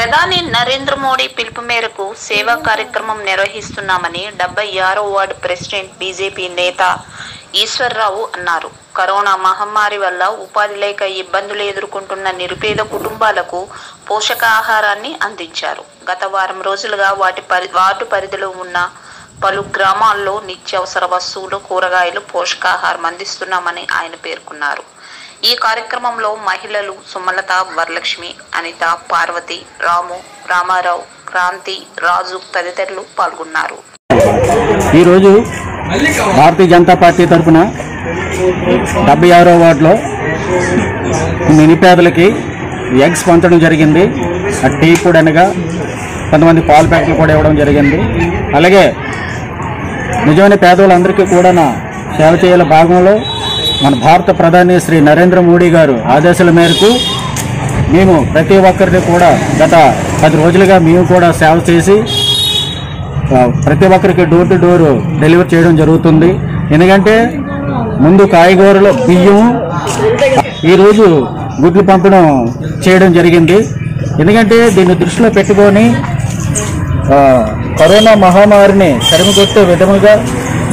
ప్రధాని నరేంద్ర మోడీ పిలుపు మేరకు సేవా కార్యక్రమం నిర్వహిస్తున్నామని డెబ్బై ఆరో వార్డు ప్రెసిడెంట్ బీజేపీ నేత ఈశ్వర్రావు అన్నారు. కరోనా మహమ్మారి వల్ల ఉపాధి లేక ఇబ్బందులు ఎదుర్కొంటున్న నిరుపేద కుటుంబాలకు పోషకాహారాన్ని అందించారు. గత వారం రోజులుగా వాటి పరి వార్డు పరిధిలో ఉన్న పలు గ్రామాల్లో నిత్యావసర వస్తువులు కూరగాయలు పోషకాహారం అందిస్తున్నామని ఆయన పేర్కొన్నారు. ఈ కార్యక్రమంలో మహిళలు సుమలత వరలక్ష్మి అనిత పార్వతి రాము రామారావు క్రాంతి రాజు తదితరులు పాల్గొన్నారు. ఈరోజు భారతీయ జనతా పార్టీ తరఫున డెబ్బై ఆరో వార్డులో నిరుపేదలకి ఎగ్స్ పంచడం జరిగింది. ఆ టీ కూడా అనగా కొంతమంది పాల ప్యాకెట్లు కూడా ఇవ్వడం జరిగింది. అలాగే నిజమైన పేదవాళ్ళందరికీ కూడా నా సేవ చేయాల భాగంలో మన భారత ప్రధాని శ్రీ నరేంద్ర మోడీ గారు ఆదేశాల మేరకు మేము ప్రతి ఒక్కరిని కూడా గత పది రోజులుగా మేము కూడా సేవ చేసి ప్రతి ఒక్కరికి డోర్ టు డోర్ డెలివరీ చేయడం జరుగుతుంది. ఎందుకంటే ముందు కాయగూరలో బియ్యం ఈరోజు గుడ్లు పంపడం చేయడం జరిగింది. ఎందుకంటే దీన్ని దృష్టిలో పెట్టుకొని కరోనా మహమ్మారిని తరిమికొట్టే విధముగా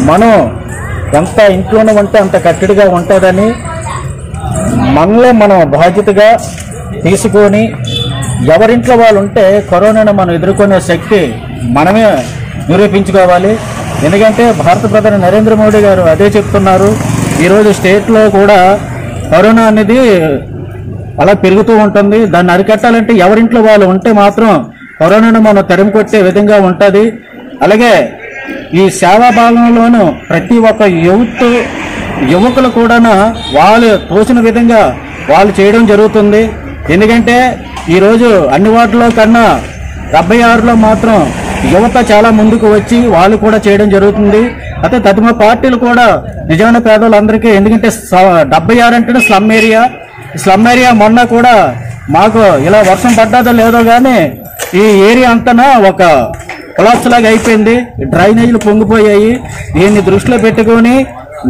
మనం ఎంత ఇంట్లోనే ఉంటే అంత కట్టడిగా ఉంటుందని మనలో మనం బాధ్యతగా తీసుకొని ఎవరింట్లో వాళ్ళు ఉంటే కరోనాను మనం ఎదుర్కొనే శక్తి మనమే నిరూపించుకోవాలి. ఎందుకంటే భారత ప్రధాని నరేంద్ర మోడీ గారు అదే చెప్తున్నారు. ఈరోజు స్టేట్లో కూడా కరోనా అనేది అలా పెరుగుతూ ఉంటుంది. దాన్ని అరికట్టాలంటే ఎవరింట్లో వాళ్ళు ఉంటే మాత్రం కరోనాను మనం తరిమి కొట్టే విధంగా ఉంటుంది. అలాగే ఈ సేవా భాగంలోనూ ప్రతి ఒక్క యువత యువకులు కూడా వాళ్ళు తోచిన విధంగా వాళ్ళు చేయడం జరుగుతుంది. ఎందుకంటే ఈరోజు అన్ని వాటిలో కన్నా డెబ్బై ఆరులో మాత్రం యువత చాలా ముందుకు వచ్చి వాళ్ళు కూడా చేయడం జరుగుతుంది. అయితే తదిమ పార్టీలు కూడా నిజమైన పేదవాళ్ళందరికీ ఎందుకంటే స- డెబ్బై ఆరు అంటేనే స్లమ్ ఏరియా. స్లమ్ ఏరియా మొన్న కూడా మాకు ఇలా వర్షం పడ్డాదో లేదో కానీ ఈ ఏరియా అంతనా ఒక కొలాప్స్ లాగా అయిపోయింది. డ్రైనేజీలు పొంగిపోయాయి. దీన్ని దృష్టిలో పెట్టుకొని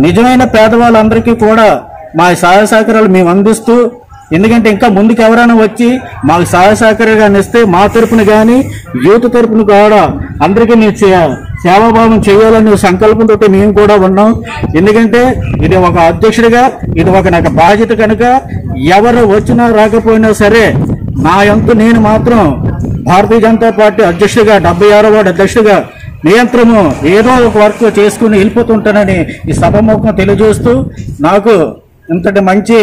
నిజమైన పేదవాళ్ళందరికీ కూడా మా సహాయ సహకారాలు మేము అందిస్తూ ఎందుకంటే ఇంకా ముందుకు ఎవరైనా వచ్చి మాకు సహాయ సహకారాలు ఇస్తే మా తరపున కానీ యూత్ తరపున కూడా అందరికీ మేము సేవాభావం చేయాలనే సంకల్పంతో మేము కూడా ఉన్నాం. ఎందుకంటే ఇది ఒక అధ్యక్షుడిగా ఇది ఒక నాకు బాధ్యత కనుక ఎవరు వచ్చినా రాకపోయినా సరే నా యంతు నేను మాత్రం భారతీయ జనతా పార్టీ అధ్యక్షుడిగా డెబ్బై ఆరో వార్డు అధ్యక్షుడిగా నియంత్రము ఏదో ఒక వర్క్ చేసుకుని వెళ్ళిపోతుంటానని ఈ సభముఖం తెలియజేస్తూ నాకు ఇంతటి మంచి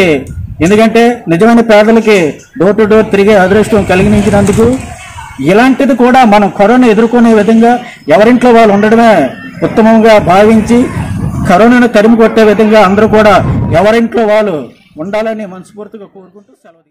ఎందుకంటే నిజమైన పేదలకి డోర్ టు డోర్ తిరిగే అదృష్టం కలిగించినందుకు ఇలాంటిది కూడా మనం కరోనా ఎదుర్కొనే విధంగా ఎవరింట్లో వాళ్ళు ఉండడమే ఉత్తమంగా భావించి కరోనాను తరిమి కొట్టే విధంగా అందరూ కూడా ఎవరింట్లో వాళ్ళు ఉండాలని మనస్ఫూర్తిగా కోరుకుంటూ సెలవు